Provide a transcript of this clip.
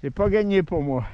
C'est pas gagné pour moi.